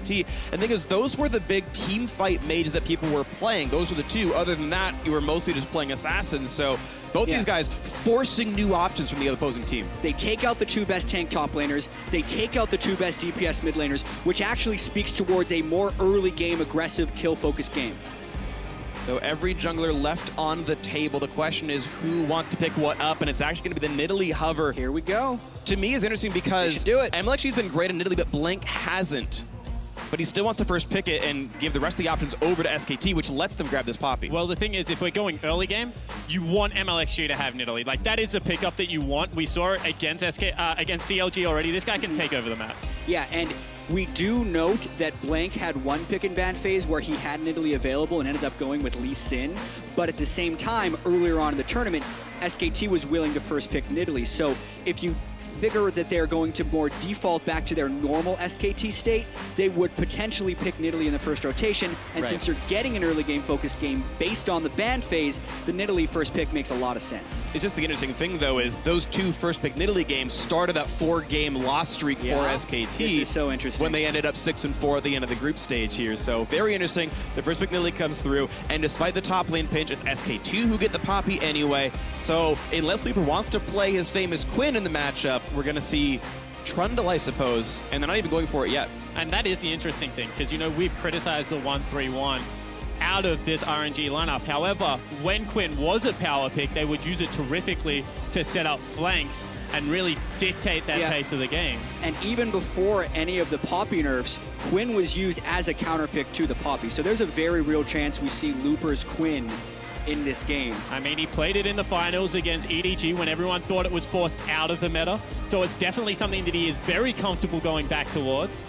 SKT. And the thing is, those were the big team fight mages that people were playing. Those were the two. Other than that, you were mostly just playing assassins. So both Yeah. these guys forcing new options from the opposing team. They take out the two best tank top laners, they take out the two best DPS mid laners, which actually speaks towards a more early game, aggressive, kill focused game. So every jungler left on the table. The question is who wants to pick what up, and it's actually going to be the Nidalee hover. Here we go. To me, is interesting because do it. MLXG's been great in Nidalee, but Blank hasn't. But he still wants to first pick it and give the rest of the options over to SKT, which lets them grab this poppy. Well, the thing is, if we're going early game, you want MLXG to have Nidalee. Like, that is the pickup that you want. We saw it against SK, uh, against CLG already. This guy can take over the map. Yeah, and we do note that Blank had one pick and ban phase where he had Nidalee available and ended up going with Lee Sin. But at the same time, earlier on in the tournament, SKT was willing to first pick Nidalee. So if you figure that they're going to more default back to their normal SKT state, they would potentially pick Nidalee in the first rotation. And Right. since you're getting an early game focused game based on the ban phase, the Nidalee first pick makes a lot of sense. It's just the interesting thing, though, is those two first pick Nidalee games started that four-game loss streak Yeah. for SKT. This is so interesting. When they ended up six and four at the end of the group stage here, so very interesting. The first pick Nidalee comes through, and despite the top lane pinch, it's SKT who get the poppy anyway. So unless Looper wants to play his famous Quinn in the matchup, we're gonna see Trundle, I suppose, and they're not even going for it yet. And that is the interesting thing, because, you know, we've criticized the 1-3-1 out of this RNG lineup. However, when Quinn was a power pick, they would use it terrifically to set up flanks and really dictate that Yeah. pace of the game. And even before any of the Poppy nerfs, Quinn was used as a counter pick to the Poppy. So there's a very real chance we see Looper's Quinn in this game. I mean, he played it in the finals against EDG when everyone thought it was forced out of the meta. So it's definitely something that he is very comfortable going back towards.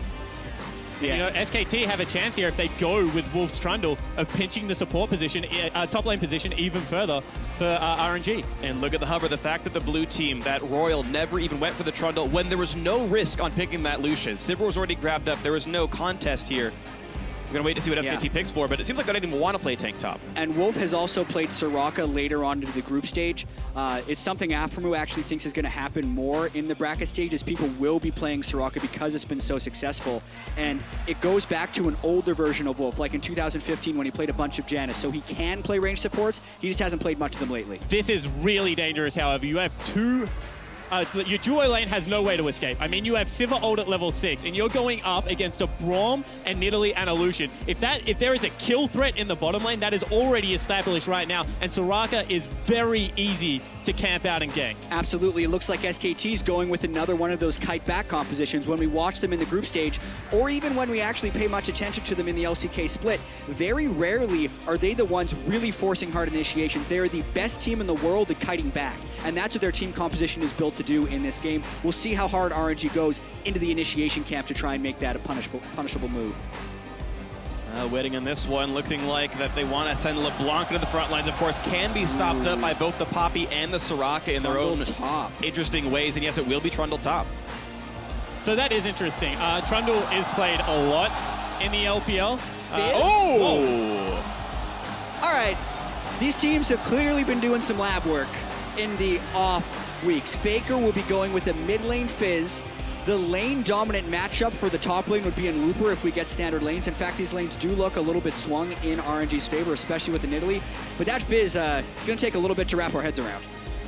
You know, SKT have a chance here if they go with Wolf's Trundle of pinching the support position, uh, top lane position even further for uh, RNG. And look at the hover, the fact that the blue team, that Royal, never even went for the Trundle when there was no risk on picking that Lucian. Sivir was already grabbed up. There was no contest here. We're going to wait to see what Yeah. SKT picks for, but it seems like they don't even want to play tank top. And Wolf has also played Soraka later on into the group stage. Uh, it's something Aframu actually thinks is going to happen more in the bracket stage as people will be playing Soraka because it's been so successful. And it goes back to an older version of Wolf, like in 2015 when he played a bunch of Jannas. So he can play range supports, he just hasn't played much of them lately. This is really dangerous, however. You have two. Uh, your duo lane has no way to escape. I mean, you have Sivir ult at level six, and you're going up against a Braum and Nidalee and a Lucian. If that, if there is a kill threat in the bottom lane, that is already established right now, and Soraka is very easy to camp out and gank. Absolutely. It looks like SKT's going with another one of those kite back compositions. When we watch them in the group stage, or even when we actually pay much attention to them in the LCK split, very rarely are they the ones really forcing hard initiations. They are the best team in the world at kiting back. And that's what their team composition is built to do in this game. We'll see how hard RNG goes into the initiation camp to try and make that a punishable, punishable move. Uh, waiting on this one, looking like that they want to send LeBlanc into the front lines. Of course, can be stopped up by both the Poppy and the Soraka in their own top. interesting ways. And yes, it will be Trundle top. So that is interesting. Uh, Trundle is played a lot in the LPL. Uh, Oh! All right, these teams have clearly been doing some lab work in the off weeks. Faker will be going with a mid lane Fizz. The lane dominant matchup for the top lane would be in Looper if we get standard lanes. In fact, these lanes do look a little bit swung in RNG's favor, especially with the Nidalee. But that Fizz uh, going to take a little bit to wrap our heads around.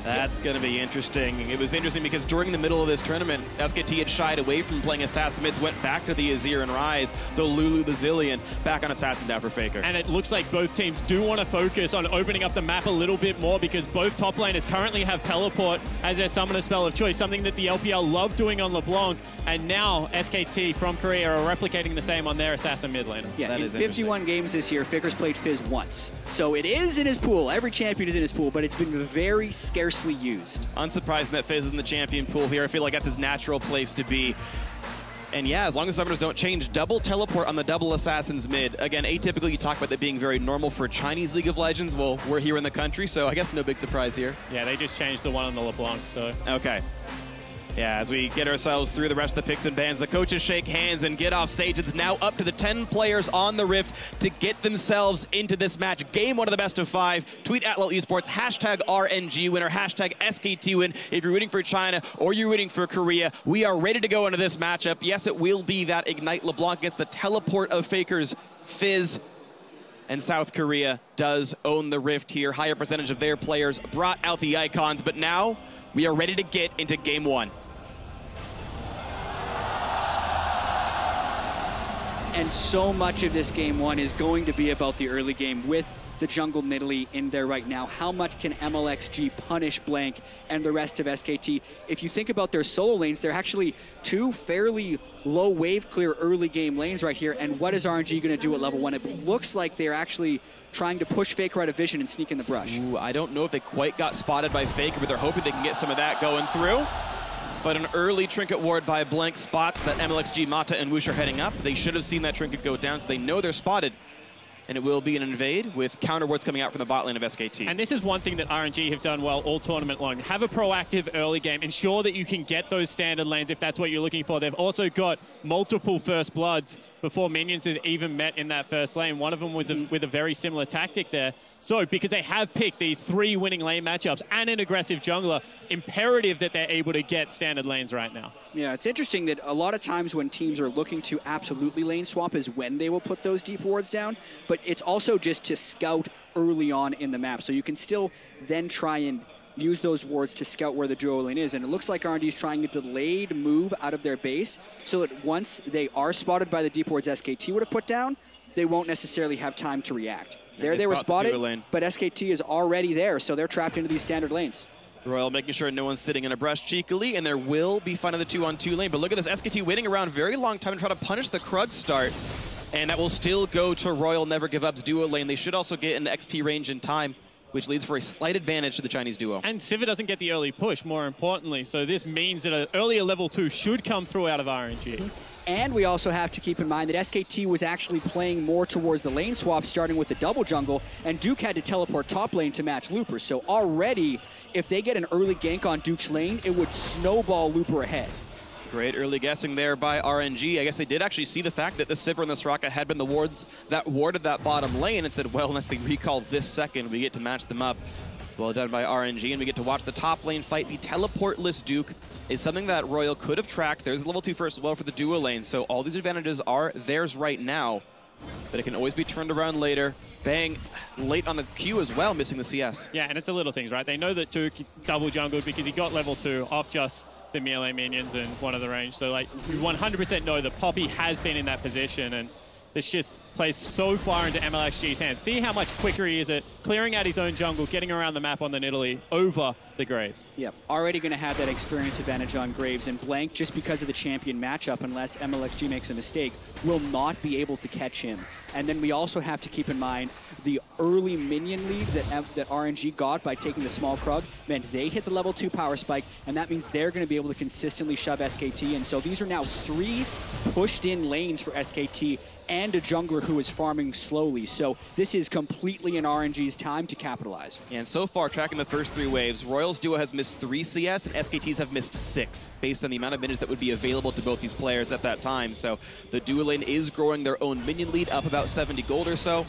That's going to be interesting. It was interesting because during the middle of this tournament, SKT had shied away from playing Assassin mids, went back to the Azir and Ryze, the Lulu, the Zilean, back on Assassin down for Faker. And it looks like both teams do want to focus on opening up the map a little bit more because both top laners currently have teleport as their summoner spell of choice, something that the LPL love doing on LeBlanc. And now SKT from Korea are replicating the same on their assassin mid laner. Yeah, That in is 51 games this year, Faker's played Fizz once. So it is in his pool. Every champion is in his pool, but it's been very scarcely used. Unsurprising that Fizz is in the champion pool here. I feel like that's his natural place to be. And yeah, as long as summoners don't change, double teleport on the double assassins mid. Again, atypical, you talk about that being very normal for Chinese League of Legends. Well, we're here in the country, so I guess no big surprise here. Yeah, they just changed the one on the LeBlanc, so. Okay. Yeah, as we get ourselves through the rest of the picks and bans, the coaches shake hands and get off stage. It's now up to the 10 players on the Rift to get themselves into this match. Game one of the best of five. Tweet at LOL Esports, hashtag RNG winner, hashtag SKT win. If you're rooting for China or you're rooting for Korea, we are ready to go into this matchup. Yes, it will be that Ignite LeBlanc gets the teleport of Fakers, Fizz, and South Korea does own the Rift here. Higher percentage of their players brought out the icons, but now we are ready to get into game one. And so much of this game one is going to be about the early game with the jungle Nidalee in there right now. How much can MLXG punish Blank and the rest of SKT? If you think about their solo lanes, they're actually two fairly low wave clear early game lanes right here. And what is RNG going to do at level one? It looks like they're actually trying to push Faker out of vision and sneak in the brush. Ooh, I don't know if they quite got spotted by Faker, but they're hoping they can get some of that going through. But an early trinket ward by Blank spots that MLXG, Mata, and Woosh are heading up. They should have seen that trinket go down, so they know they're spotted. And it will be an invade with counter wards coming out from the bot lane of SKT. And this is one thing that RNG have done well all tournament long. Have a proactive early game. Ensure that you can get those standard lanes if that's what you're looking for. They've also got multiple first bloods before minions had even met in that first lane. One of them was a, with a very similar tactic there. So because they have picked these three winning lane matchups and an aggressive jungler, imperative that they're able to get standard lanes right now. Yeah, it's interesting that a lot of times when teams are looking to absolutely lane swap is when they will put those deep wards down, but it's also just to scout early on in the map. So you can still then try and use those wards to scout where the duo lane is. And it looks like RNG is trying a delayed move out of their base so that once they are spotted by the deep wards SKT would have put down, they won't necessarily have time to react. there they they were spot the spotted, but SKT is already there, so they're trapped into these standard lanes. Royal making sure no one's sitting in a brush cheekily, and there will be fun of the two on two lane. But look at this, SKT waiting around very long time to try to punish the Krug start. And that will still go to Royal Never Give Up's duo lane. They should also get an XP range in time, which leads for a slight advantage to the Chinese duo. And Sivir doesn't get the early push, more importantly. So this means that an earlier level two should come through out of RNG. And we also have to keep in mind that SKT was actually playing more towards the lane swap, starting with the double jungle, and Duke had to teleport top lane to match Looper. So already, if they get an early gank on Duke's lane, it would snowball Looper ahead. Great early guessing there by RNG. I guess they did actually see the fact that the Sivir and the Soraka had been the wards that warded that bottom lane and said, well, unless they recall this second, we get to match them up. Well done by RNG, and we get to watch the top lane fight. The teleportless Duke is something that Royal could have tracked. There's level 2 first as well for the duo lane, so all these advantages are theirs right now. But it can always be turned around later. Bang, late on the Q as well, missing the CS. Yeah, and it's the little things, right? They know that Duke double jungled because he got level two off just the melee minions and one of the range. So, like, you 100% know that Poppy has been in that position, and this just plays so far into MLXG's hands. See how much quicker he is at clearing out his own jungle, getting around the map on the Nidalee over the Graves. Yep, already going to have that experience advantage on Graves, and Blank, just because of the champion matchup, unless MLXG makes a mistake, will not be able to catch him. And then we also have to keep in mind the early minion lead that, that RNG got by taking the small Krug meant they hit the level 2 power spike, and that means they're going to be able to consistently shove SKT. And so these are now three pushed in lanes for SKT and a jungler who is farming slowly. So this is completely in RNG's time to capitalize. And so far, tracking the first three waves, Royals duo has missed three CS, and SKTs have missed six, based on the amount of minutes that would be available to both these players at that time. So the duo lane is growing their own minion lead, up about 70 gold or so.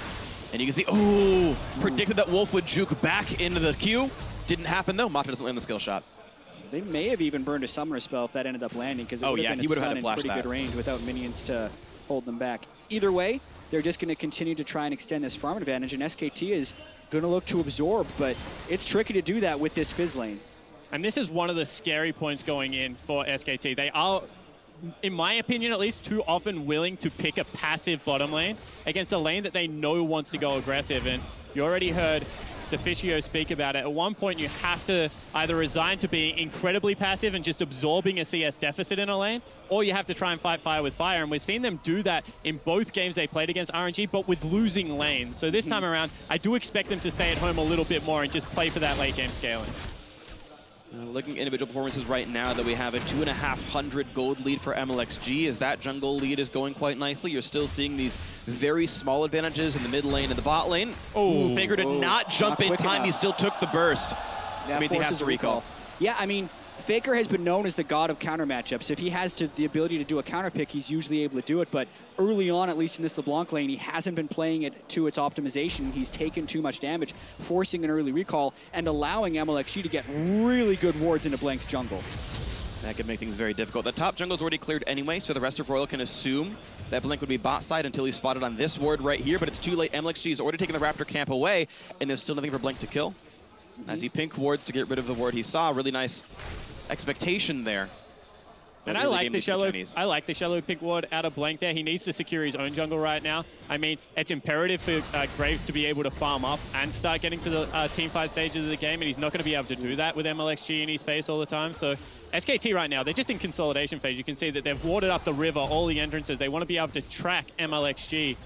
And you can see, oh, predicted that Wolf would juke back into the queue. Didn't happen though. Mata doesn't land the skill shot. They may have even burned a summoner spell if that ended up landing, because it Oh, would have yeah, been he a would stun in pretty that. good range without minions to hold them back. Either way, they're just going to continue to try and extend this farm advantage, and SKT is going to look to absorb, but it's tricky to do that with this Fizz lane. And this is one of the scary points going in for SKT. They are, in my opinion at least, too often willing to pick a passive bottom lane against a lane that they know wants to go aggressive. And you already heard Deficio speak about it. At one point, you have to either resign to being incredibly passive and just absorbing a CS deficit in a lane, or you have to try and fight fire with fire. And we've seen them do that in both games they played against RNG, but with losing lanes. So this hmm. time around, I do expect them to stay at home a little bit more and just play for that late game scaling. Uh, looking at individual performances right now that we have a two and a half hundred gold lead for MLXG as that jungle lead is going quite nicely. You're still seeing these very small advantages in the mid lane and the bot lane. Oh, Faker did oh, not jump not in time. enough. He still took the burst. That means he has to a recall. Yeah, I mean, Faker has been known as the god of counter matchups. If he has to, the ability to do a counter pick, he's usually able to do it. But early on, at least in this LeBlanc lane, he hasn't been playing it to its optimization. He's taken too much damage, forcing an early recall and allowing MLXG to get really good wards into Blank's jungle. That could make things very difficult. The top jungle's already cleared anyway, so the rest of Royal can assume that Blank would be bot side until he's spotted on this ward right here, but it's too late. MLXG has already taken the Raptor camp away, and there's still nothing for Blank to kill. Mm -hmm. As he pink wards to get rid of the ward he saw, really nice expectation there. And I like the shallow. I like the shallow pick ward out of blank there. He needs to secure his own jungle right now. I mean, it's imperative for uh, Graves to be able to farm up and start getting to the uh, team fight stages of the game, and he's not going to be able to do that with MLXG in his face all the time. So SKT right now, they're just in consolidation phase. You can see that they've warded up the river, all the entrances. They want to be able to track MLXG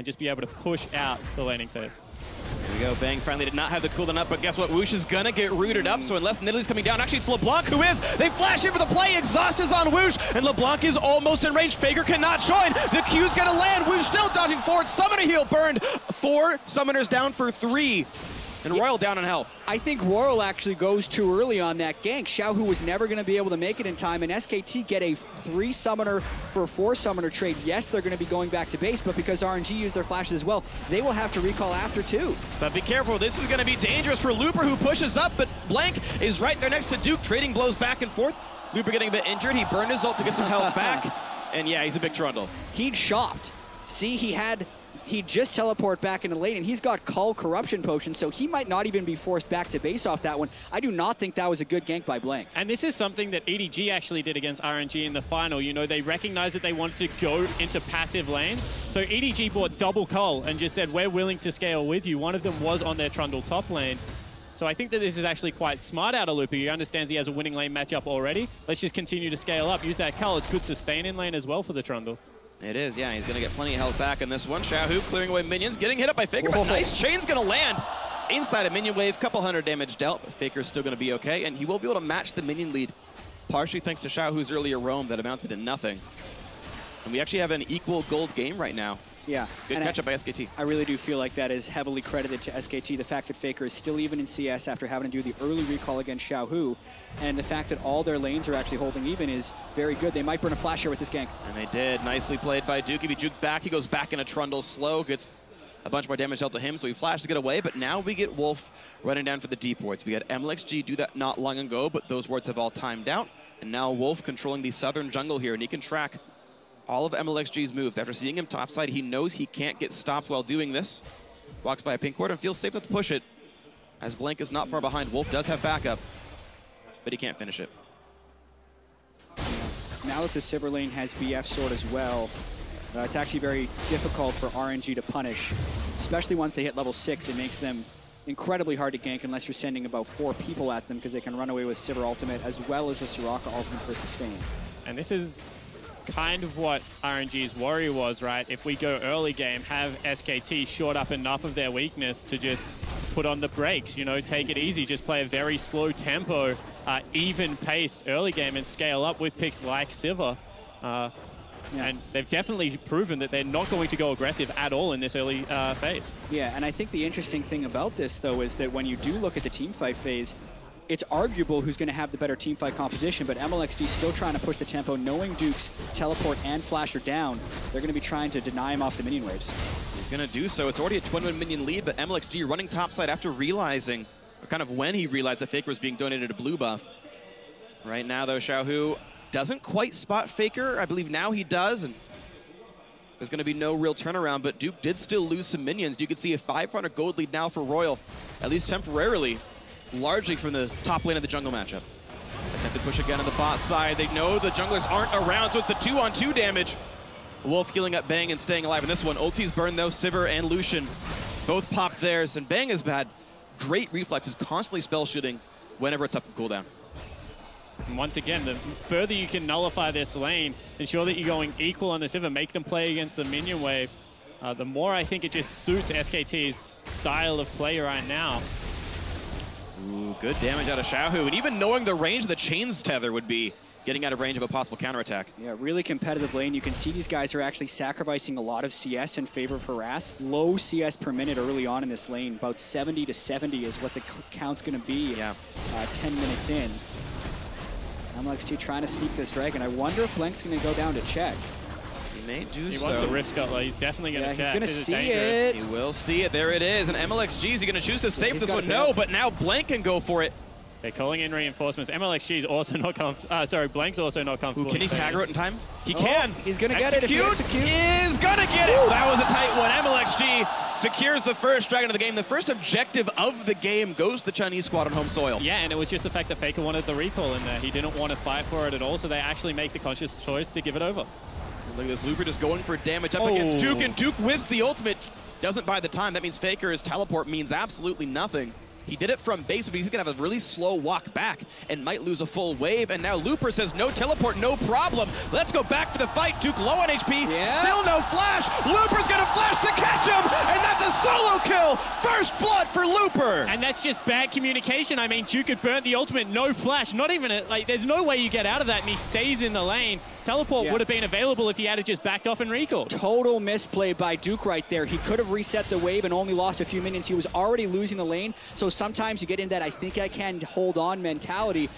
and just be able to push out the landing phase. There we go. Bang finally did not have the cooldown up, but guess what? Woosh is gonna get rooted up, so unless Nidalee's coming down, actually it's LeBlanc who is. They flash in for the play. Exhaust is on Woosh, and LeBlanc is almost in range. Faker cannot join. The Q's gonna land. Woosh still dodging forward. Summoner heal burned. Four summoners down for three. And Royal down in health. I think Royal actually goes too early on that gank. Xiaohu was never going to be able to make it in time, and SKT get a three summoner for four summoner trade. Yes, they're going to be going back to base, but because RNG used their flashes as well, they will have to recall after too. But be careful, this is going to be dangerous for Looper who pushes up, but Blank is right there next to Duke, trading blows back and forth. Looper getting a bit injured. He burned his ult to get some health back. And yeah, he's a big trundle. He'd shopped. See, he had he just teleport back into lane, and he's got Cull Corrupting Potion, so he might not even be forced back to base off that one. I do not think that was a good gank by Blank. And this is something that EDG actually did against RNG in the final. You know, they recognized that they wanted to go into passive lanes, so EDG bought double Cull and just said, we're willing to scale with you. One of them was on their Trundle top lane. So I think that this is actually quite smart out of Looper. He understands he has a winning lane matchup already. Let's just continue to scale up. Use that Cull. It's good sustain in lane as well for the Trundle. It is, yeah. He's going to get plenty of health back in this one. Xiaohu clearing away minions, getting hit up by Faker, but nice chain's going to land inside a minion wave. Couple hundred damage dealt, but Faker's still going to be okay, and he will be able to match the minion lead, partially thanks to Xiaohu's earlier roam that amounted to nothing. And we actually have an equal gold game right now. Yeah. Good catch up by SKT. I really do feel like that is heavily credited to SKT. The fact that Faker is still even in CS after having to do the early recall against Xiaohu, and the fact that all their lanes are actually holding even is very good. They might burn a flash here with this gank. And they did. Nicely played by Duke. He juked back, he goes back in a trundle slow, gets a bunch more damage dealt to him, so he flashes to get away, but now we get Wolf running down for the deep wards. We had MLXG do that not long ago, but those wards have all timed out, and now Wolf controlling the southern jungle here, and he can track all of MLXG's moves. After seeing him topside, he knows he can't get stopped while doing this. Walks by a pink ward and feels safe enough to push it. As Blank is not far behind, Wolf does have backup, but he can't finish it. Now that the Sivir lane has BF sword as well, uh, it's actually very difficult for RNG to punish, especially once they hit level 6. It makes them incredibly hard to gank unless you're sending about four people at them because they can run away with Sivir ultimate as well as the Soraka ultimate for sustain. And this is kind of what RNG's worry was, right? If we go early game, have SKT short up enough of their weakness to just put on the brakes, you know, take it easy, just play a very slow tempo, uh, even-paced early game and scale up with picks like Sivir. Uh, yeah. And they've definitely proven that they're not going to go aggressive at all in this early uh, phase. Yeah, and I think the interesting thing about this, though, is that when you do look at the team fight phase, it's arguable who's going to have the better team fight composition, but MLXG still trying to push the tempo, knowing Duke's teleport and flash are down. They're going to be trying to deny him off the minion waves. He's going to do so. It's already a twin minion lead, but MLXG running topside after realizing, or kind of when he realized that Faker was being donated a blue buff. Right now, though, Xiaohu doesn't quite spot Faker. I believe now he does, and there's going to be no real turnaround, but Duke did still lose some minions. You can see a 500 gold lead now for Royal, at least temporarily largely from the top lane of the jungle matchup. Attempt to push again on the bot side. They know the junglers aren't around, so it's the two-on-two 2 damage. Wolf healing up Bang and staying alive in this one. Ulti's burned though, Sivir and Lucian both pop theirs, and Bang has had great reflexes, constantly spell shooting whenever it's up from cooldown. And once again, the further you can nullify this lane, ensure that you're going equal on the Sivir, make them play against the minion wave, uh, the more I think it just suits SKT's style of play right now. Ooh, good damage out of Xiaohu. And even knowing the range the chains tether would be, getting out of range of a possible counterattack. Yeah, really competitive lane. You can see these guys are actually sacrificing a lot of CS in favor of Harass. Low CS per minute early on in this lane. About 70 to 70 is what the count's going to be yeah. Uh, 10 minutes in. MLXG trying to steep this Dragon. I wonder if Blank's going to go down to check. He may do He so. wants the Rift Scuttler. He's definitely going to Yeah, he's going to see dangerous. it. He will see it. There it is. And MLXG, is he going to choose to stay he's with this one? No, but now Blank can go for it. They're calling in reinforcements. MLXG is also not comfortable. Uh, sorry, Blank's also not Ooh, comfortable. can he in staying. Kagro it in time? He Oh, can. he's gonna get it if he Execute executes. Is gonna get it. That was a tight one. MLXG secures the first dragon of the game. The first objective of the game goes to the Chinese squad on home soil. Yeah, and it was just the fact that Faker wanted the recall in there. He didn't want to fight for it at all, so they actually make the conscious choice to give it over. Look at this. Looper just going for damage up Oh. against Duke, and Duke whiffs the ultimate. Doesn't buy the time. That means Faker's teleport means absolutely nothing. He did it from base, but he's going to have a really slow walk back and might lose a full wave. And now Looper says, no teleport, no problem. Let's go back for the fight. Duke low on HP, Yeah. still no flash. Looper's going to flash to catch him, and that's a solo kill. First blood for Looper. And that's just bad communication. I mean, Duke had burnt the ultimate, no flash, not even, a, like, there's no way you get out of that, and he stays in the lane. Teleport Yeah. would have been available if he had just backed off and recalled. Total misplay by Duke right there. He could have reset the wave and only lost a few minions. He was already losing the lane. So sometimes you get in that I think I can hold on mentality.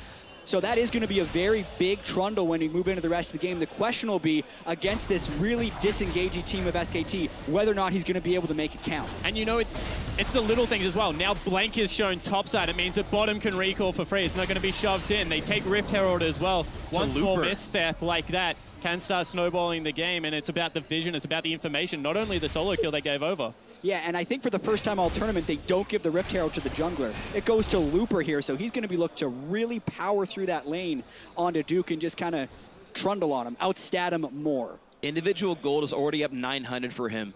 So that is going to be a very big trundle when you move into the rest of the game. The question will be against this really disengaging team of SKT, whether or not he's going to be able to make it count. And you know, it's it's the little things as well. Now Blank is shown topside. It means that bottom can recall for free. It's not going to be shoved in. They take Rift Herald as well. One small misstep like that can start snowballing the game, and it's about the vision, it's about the information, not only the solo kill they gave over. Yeah, and I think for the first time all tournament, they don't give the Rift Herald to the jungler. It goes to Looper here, so he's going to be looked to really power through that lane onto Duke and just kind of trundle on him, outstat him more. Individual gold is already up 900 for him.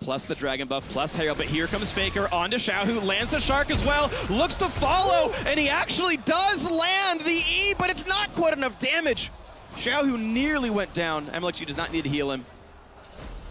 Plus the Dragon buff, plus Herald. But here comes Faker onto Xiaohu lands the Shark as well. Looks to follow, and he actually does land the E, but it's not quite enough damage. Xiaohu nearly went down. MLXG does not need to heal him.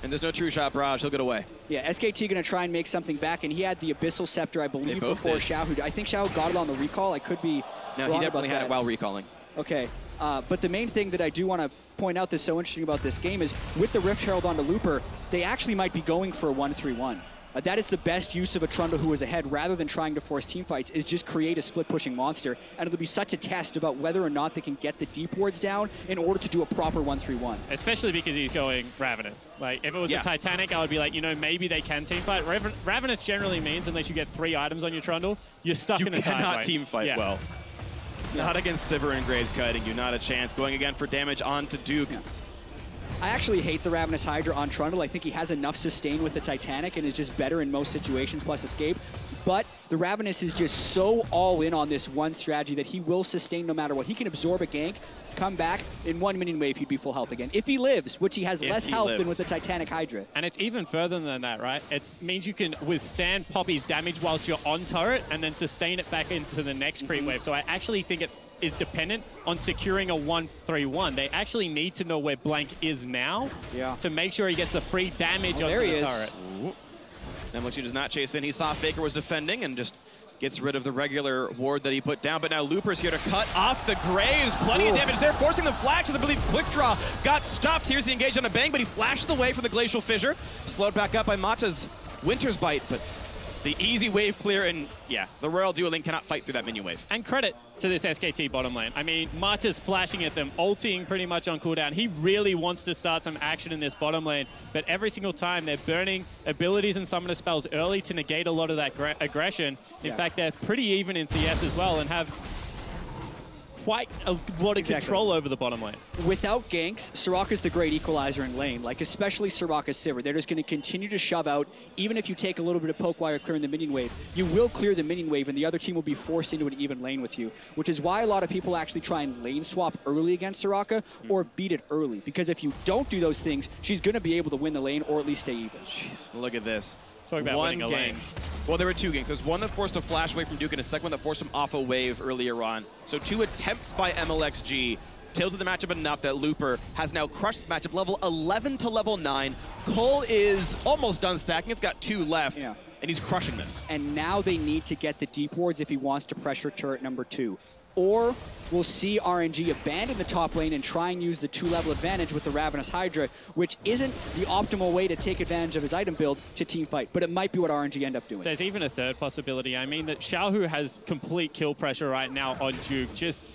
And there's no true shot barrage. He'll get away. Yeah, SKT going to try and make something back, and he had the Abyssal Scepter, I believe, before did. Xiao. I think Xiao got it on the recall. I could be No, he definitely had that. it while recalling. Okay, uh, but the main thing that I do want to point out that's so interesting about this game is with the Rift Herald onto Looper, they actually might be going for a 1-3-1. Uh, that is the best use of a Trundle who is ahead rather than trying to force team fights is just create a split pushing monster and it'll be such a test about whether or not they can get the deep wards down in order to do a proper 1-3-1. Especially because he's going Ravenous. Like, if it was Yeah. a Titanic, I would be like, you know, maybe they can team fight. Raven- Ravenous generally means, unless you get three items on your Trundle, you're stuck You in a side cannot lane. team fight Yeah. well. Not against Sivir and Graves cutting you. Not a chance. Going again for damage onto Duke. I actually hate the Ravenous Hydra on Trundle. I think he has enough sustain with the Titanic and is just better in most situations plus escape. But the Ravenous is just so all in on this one strategy that he will sustain no matter what. He can absorb a gank, come back, in one minion wave he'd be full health again. If he lives, which he has If less he health than with the Titanic Hydra. And it's even further than that, right? It means you can withstand Poppy's damage whilst you're on turret and then sustain it back into the next creep mm-hmm. wave. So I actually think it is dependent on securing a 1-3-1. They actually need to know where Blank is now Yeah. to make sure he gets the free damage Oh, on there the he is. turret. MLXG does not chase in. He saw Faker was defending and just gets rid of the regular ward that he put down. But now Looper's here to cut off the Graves. Plenty of Ooh. damage there, forcing the flashes. I believe Quick Draw got stuffed. Here's the engage on a bang, but he flashes away from the Glacial Fissure. Slowed back up by Mata's Winter's Bite, but the easy wave clear, and yeah, the Royal Dueling cannot fight through that minion wave. And credit to this SKT bottom lane. I mean, Mata's flashing at them, ulting pretty much on cooldown. He really wants to start some action in this bottom lane, but every single time they're burning abilities and summoner spells early to negate a lot of that aggression. In Yeah. fact, they're pretty even in CS as well and have quite a lot of Exactly. control over the bottom lane. Without ganks, Soraka's the great equalizer in lane, like especially Soraka Sivir. They're just going to continue to shove out, even if you take a little bit of poke while you're clearing the minion wave. You will clear the minion wave, and the other team will be forced into an even lane with you, which is why a lot of people actually try and lane swap early against Soraka hmm. or beat it early. Because if you don't do those things, she's going to be able to win the lane or at least stay even. Jeez, look at this. Talk about one winning a game. lane. Well, there were two games. There was one that forced a flash away from Duke, and a second one that forced him off a wave earlier on. So two attempts by MLXG tilted the matchup enough that Looper has now crushed the matchup level 11 to level 9. Cull is almost done stacking. It's got two left, Yeah. and he's crushing this. and now they need to get the deep wards if he wants to pressure turret number two. Or we'll see RNG abandon the top lane and try and use the two-level advantage with the Ravenous Hydra, which isn't the optimal way to take advantage of his item build to team fight, but it might be what RNG end up doing. There's even a third possibility. I mean, that Xiaohu has complete kill pressure right now on Duke. Just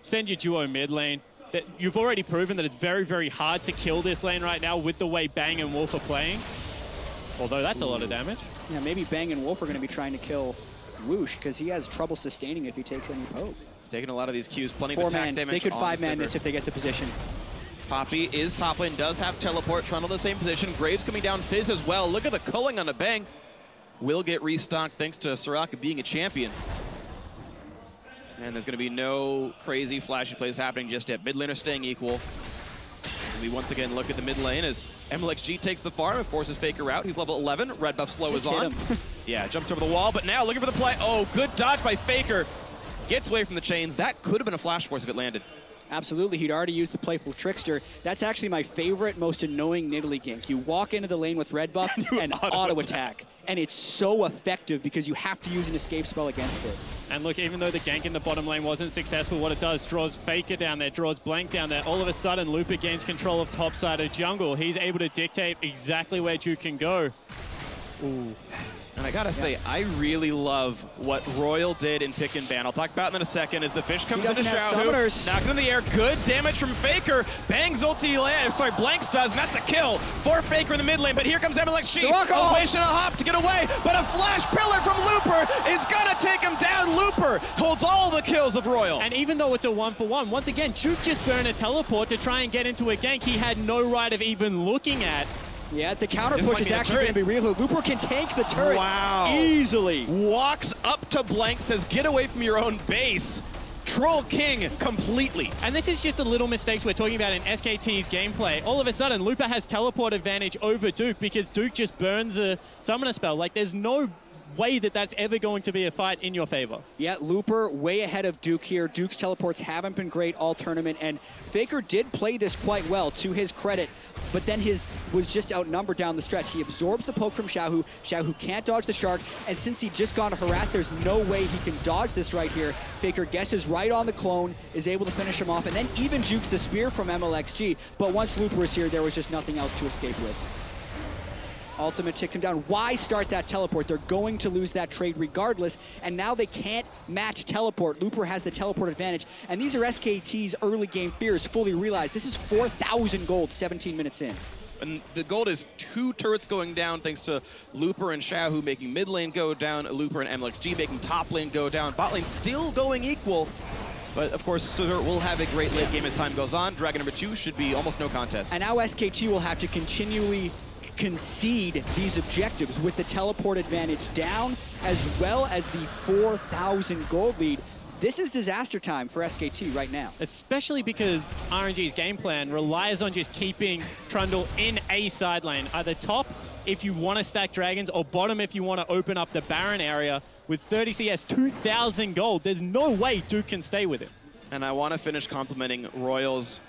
send your duo mid lane. That you've already proven that it's very, very hard to kill this lane right now with the way Bang and Wolf are playing. Although that's a lot of damage. Yeah, maybe Bang and Wolf are going to be trying to kill Whoosh because he has trouble sustaining if he takes any poke. He's taking a lot of these Qs, plenty Four of attack man. damage. They could five man this if they get the position. Poppy is top lane, does have teleport. Trundle the same position. Graves coming down, Fizz as well. Look at the culling on the bang. Will get restocked thanks to Soraka being a champion. And there's going to be no crazy flashy plays happening just yet. Mid laner staying equal. And we once again look at the mid lane as MLXG takes the farm and forces Faker out. He's level 11. Red buff slow Just is on. him. yeah, jumps over the wall, but now looking for the play. Oh, good dodge by Faker. Gets away from the chains. That could have been a flash force if it landed. Absolutely, he'd already used the Playful Trickster. That's actually my favorite, most annoying Nidalee gank. You walk into the lane with red buff and auto auto attack. And it's so effective because you have to use an escape spell against it. And look, even though the gank in the bottom lane wasn't successful, what it does, draws Faker down there, draws Blank down there. All of a sudden, Looper gains control of top side of jungle. He's able to dictate exactly where Duke can go. And I gotta say, I really love what Royal did in pick and ban. I'll talk about it in a second as the fish comes doesn't into have Xiaohu. summoners. Knocked in the air. Good damage from Faker. Bangs ulti land. Sorry, Blanks does, and that's a kill for Faker in the mid lane. But here comes MLXG. Soraka A ult. wish and a hop to get away. But a flash pillar from Looper is gonna take him down. Looper holds all the kills of Royal. And even though it's a one for one, once again, Duke just burned a teleport to try and get into a gank he had no right of even looking at. Yeah, the counter This push is actually going to turret. be real. Looper can tank the turret Wow. easily. Walks up to Blank, says, get away from your own base. Troll King completely. And this is just a little mistakes we're talking about in SKT's gameplay. All of a sudden, Looper has teleport advantage over Duke because Duke just burns a summoner spell. Like, there's no way that that's ever going to be a fight in your favor. Yeah, Looper way ahead of Duke here. Duke's teleports haven't been great all tournament, and Faker did play this quite well, to his credit, but then his was just outnumbered down the stretch. He absorbs the poke from Xiaohu. Xiaohu can't dodge the shark, and since he just got harassed, there's no way he can dodge this right here. Faker guesses right on the clone, is able to finish him off, and then even jukes the spear from MLXG, but once Looper was here, there was just nothing else to escape with. Ultimate takes him down. Why start that teleport? They're going to lose that trade regardless, and now they can't match teleport. Looper has the teleport advantage, and these are SKT's early game fears fully realized. This is 4,000 gold 17 minutes in. And the gold is two turrets going down thanks to Looper and Xiaohu making mid lane go down, Looper and MLXG making top lane go down. Bot lane still going equal. But of course, Sivir will have a great late game as time goes on. Dragon number two should be almost no contest. And now SKT will have to continually concede these objectives with the teleport advantage down, as well as the 4,000 gold lead. This is disaster time for SKT right now. especially because RNG's game plan relies on just keeping Trundle in a side lane, either top if you want to stack dragons or bottom if you want to open up the Baron area. With 30 CS, 2,000 gold, there's no way Duke can stay with it. And I want to finish complimenting Royals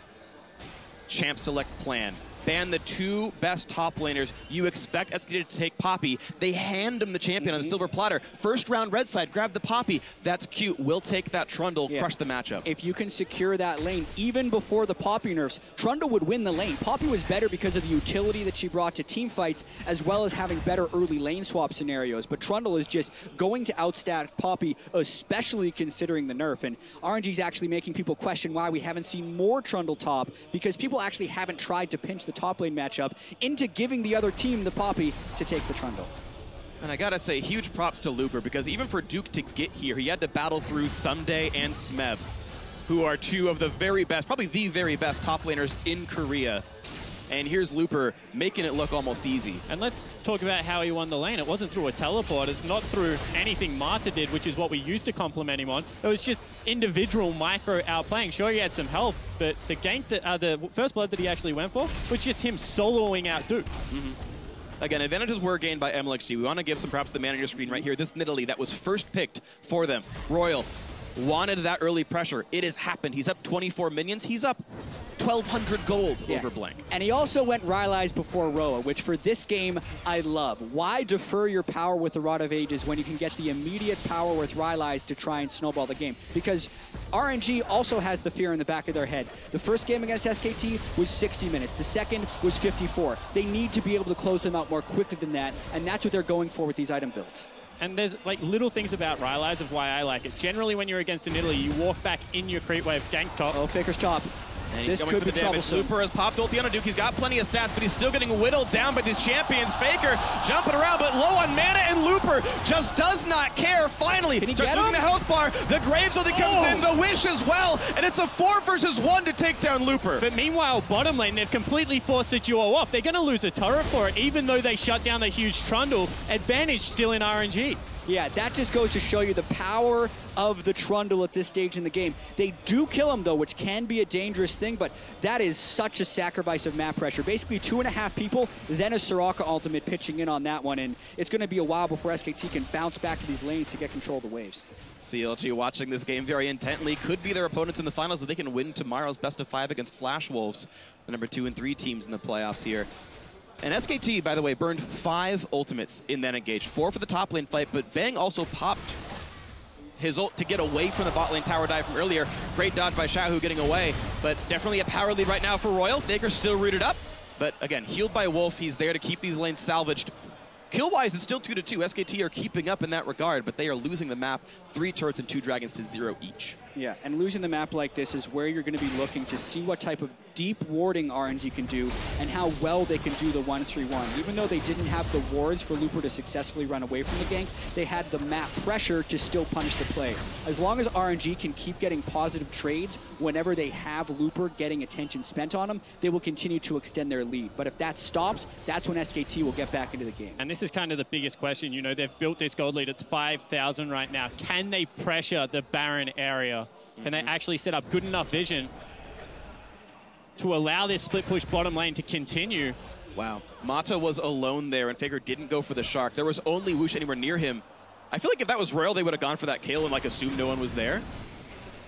champ select plan. Ban the two best top laners. You expect SKT to take Poppy. They hand them the champion Mm-hmm. on a silver platter. First round red side, grab the Poppy. That's cute. We'll take that Trundle, Yeah. crush the matchup. if you can secure that lane, even before the Poppy nerfs, Trundle would win the lane. Poppy was better because of the utility that she brought to team fights, as well as having better early lane swap scenarios. But Trundle is just going to outstat Poppy, especially considering the nerf. And RNG's actually making people question why we haven't seen more Trundle top, because people actually haven't tried to pinch the top lane matchup into giving the other team the Poppy to take the Trundle. And I gotta say, huge props to Looper because even for Duke to get here, he had to battle through Ssumday and Smeb, who are two of the very best, probably the very best top laners in Korea. And here's Looper making it look almost easy. And let's talk about how he won the lane. It wasn't through a teleport. It's not through anything Mata did, which is what we used to compliment him on. It was just individual micro outplaying. Sure, he had some help, but the gank that uh, the first blood that he actually went for was just him soloing out Duke. Again, advantages were gained by MLXG. We want to give some props to the manager screen right here. This Nidalee that was first picked for them. Royal wanted that early pressure. It has happened. He's up 24 minions. He's up 1,200 gold Yeah. over Blank. And he also went Rylai's before Roa, which for this game I love. Why defer your power with the Rod of Ages when you can get the immediate power with Rylai's to try and snowball the game? Because RNG also has the fear in the back of their head. The first game against SKT was 60 minutes. The second was 54. They need to be able to close them out more quickly than that, and that's what they're going for with these item builds. And there's like little things about Rylai's of why I like it. Generally, when you're against a Nidalee, you walk back in your creep wave, gank top. Oh, Faker's top. And This could be troublesome. Looper has popped ulti on a Duke. He's got plenty of stats, but he's still getting whittled down by these champions. Faker jumping around, but low on mana, and Looper just does not care. Finally, Can he starts the health bar. The Graves ulti comes Oh. in, the Wish as well, and it's a four versus one to take down Looper. But meanwhile, bottom lane, they've completely forced the duo off. They're going to lose a turret for it, even though they shut down the huge Trundle. Advantage still in RNG. Yeah, that just goes to show you the power of the Trundle at this stage in the game. They do kill him, though, which can be a dangerous thing, but that is such a sacrifice of map pressure. Basically, two and a half people, then a Soraka ultimate pitching in on that one, and it's going to be a while before SKT can bounce back to these lanes to get control of the waves. CLG watching this game very intently. Could be their opponents in the finals if they can win tomorrow's best of five against Flash Wolves, the number two and three teams in the playoffs here. And SKT, by the way, burned five ultimates in that engage. Four for the top lane fight, but Bang also popped his ult to get away from the bot lane tower dive from earlier. Great dodge by Xiaohu getting away, but definitely a power lead right now for Royal. Faker's still rooted up, but again, healed by Wolf. He's there to keep these lanes salvaged. Kill-wise, it's still 2 to 2. SKT are keeping up in that regard, but they are losing the map. Three turrets and two dragons to zero each. Yeah, and losing the map like this is where you're going to be looking to see what type of deep warding RNG can do and how well they can do the 1-3-1. Even though they didn't have the wards for Looper to successfully run away from the gank, they had the map pressure to still punish the play. As long as RNG can keep getting positive trades whenever they have Looper getting attention spent on them, they will continue to extend their lead. But if that stops, that's when SKT will get back into the game. And this is kind of the biggest question. You know, they've built this gold lead. It's 5,000 right now. Can they pressure the Baron area? Can they mm-hmm. actually set up good enough vision to allow this split push bottom lane to continue? Wow. Mata was alone there, and Faker didn't go for the Shark. There was only Woosh anywhere near him. I feel like if that was Royal, they would have gone for that kill and like assumed no one was there.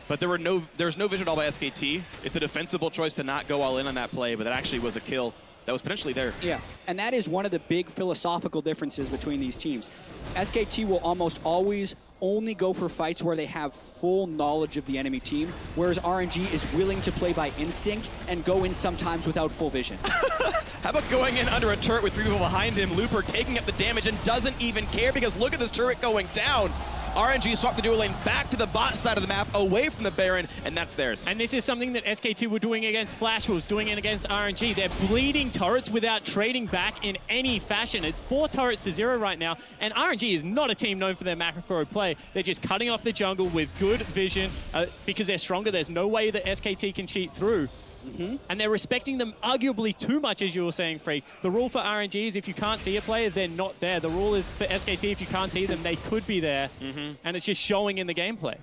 But there were no, there's no vision at all by SKT. It's a defensible choice to not go all in on that play, but that actually was a kill that was potentially there. Yeah, and that is one of the big philosophical differences between these teams. SKT will almost always only go for fights where they have full knowledge of the enemy team, whereas RNG is willing to play by instinct and go in sometimes without full vision. How about going in under a turret with three people behind him, Looper taking up the damage and doesn't even care because look at this turret going down. RNG swapped the dual lane back to the bot side of the map, away from the Baron, and that's theirs. And this is something that SKT were doing against Flash Wolves, doing it against RNG. They're bleeding turrets without trading back in any fashion. It's four turrets to zero right now, and RNG is not a team known for their macro play. They're just cutting off the jungle with good vision uh, because they're stronger. There's no way that SKT can cheat through. Mm-hmm. And they're respecting them arguably too much, as you were saying, Phreak. The rule for RNG is if you can't see a player, they're not there. The rule is for SKT, if you can't see them, they could be there. Mm-hmm. And it's just showing in the gameplay.